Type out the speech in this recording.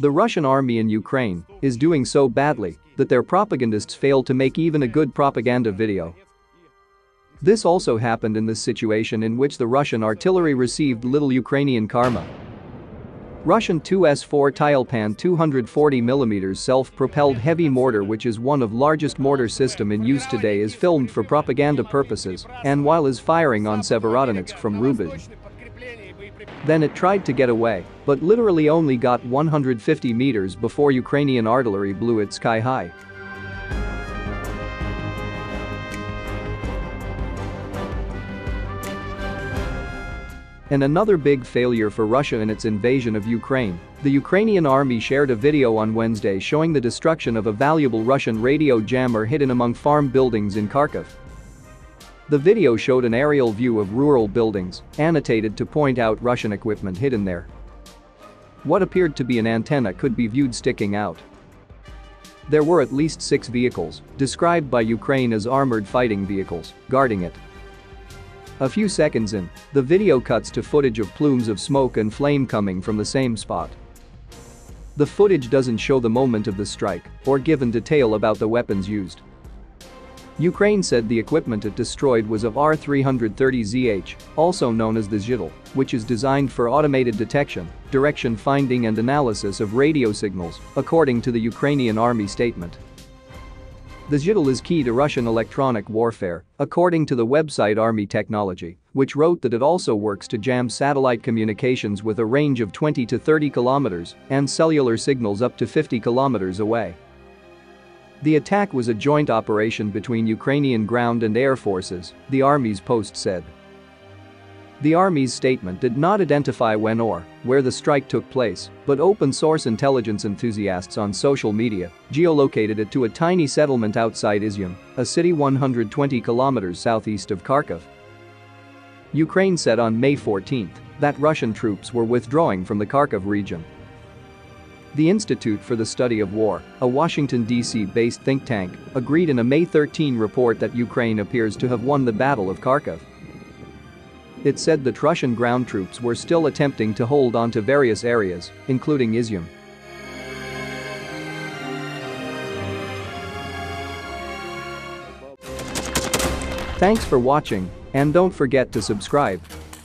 The Russian army in Ukraine is doing so badly that their propagandists failed to make even a good propaganda video. This also happened in this situation in which the Russian artillery received little Ukrainian karma. Russian 2S4 Tyulpan 240mm self-propelled heavy mortar which is one of largest mortar system in use today is filmed for propaganda purposes and while is firing on Severodonetsk from Rubizh. Then it tried to get away, but literally only got 150 meters before Ukrainian artillery blew it sky high. And another big failure for Russia in its invasion of Ukraine. The Ukrainian army shared a video on Wednesday showing the destruction of a valuable Russian radio jammer hidden among farm buildings in Kharkiv. The video showed an aerial view of rural buildings, annotated to point out Russian equipment hidden there. What appeared to be an antenna could be viewed sticking out. There were at least six vehicles, described by Ukraine as armored fighting vehicles, guarding it. A few seconds in, the video cuts to footage of plumes of smoke and flame coming from the same spot. The footage doesn't show the moment of the strike or give in detail about the weapons used. Ukraine said the equipment it destroyed was of R-330ZH, also known as the Zhitel, which is designed for automated detection, direction finding and analysis of radio signals, according to the Ukrainian army statement. The Zhitel is key to Russian electronic warfare, according to the website Army Technology, which wrote that it also works to jam satellite communications with a range of 20 to 30 kilometers and cellular signals up to 50 kilometers away. The attack was a joint operation between Ukrainian ground and air forces, the Army's post said. The Army's statement did not identify when or where the strike took place, but open-source intelligence enthusiasts on social media geolocated it to a tiny settlement outside Izium, a city 120 kilometers southeast of Kharkiv. Ukraine said on May 14 that Russian troops were withdrawing from the Kharkiv region. The Institute for the Study of War, a Washington, D.C. based think tank, agreed in a May 13 report that Ukraine appears to have won the Battle of Kharkiv. It said that Russian ground troops were still attempting to hold on to various areas, including Izium. Thanks for watching, and don't forget to subscribe.